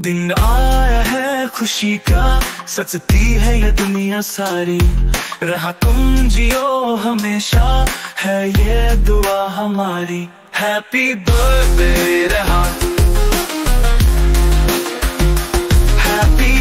दिन आया है खुशी का, सचती है ये दुनिया सारी। रहा तुम जियो, हमेशा है ये दुआ हमारी। हैप्पी बर्थडे रहा। हैप्पी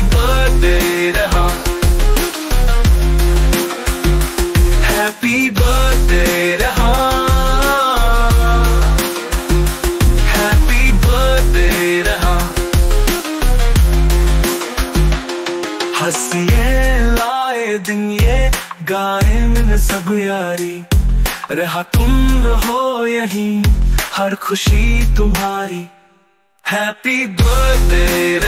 लाए दिन ये गाए मैंने सब यारी। रहा तुम रहो यहीं, हर खुशी तुम्हारी। हैप्पी बर्थडे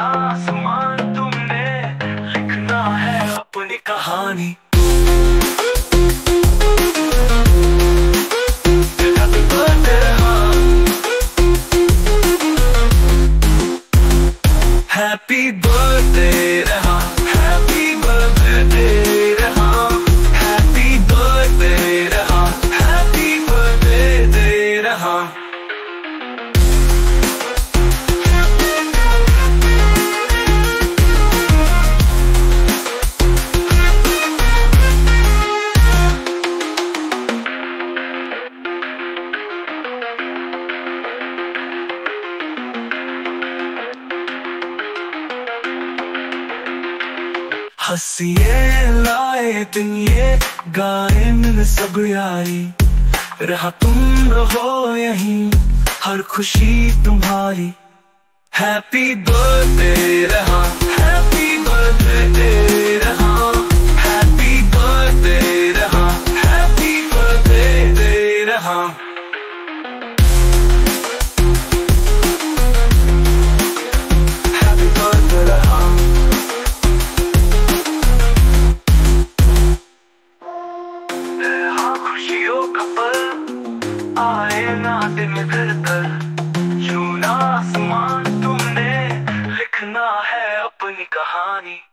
आसमान तुमने लिखना है अपनी कहानी। Happy birthday, हंसिए, लाए दिन ये गाए मिल सब आई रहा तुम रहो यहीं, हर खुशी तुम्हारी। हैप्पी बर्थडे रहा। निकल आए नाते में धड़कन छूना आसमान तुमने लिखना है अपनी कहानी।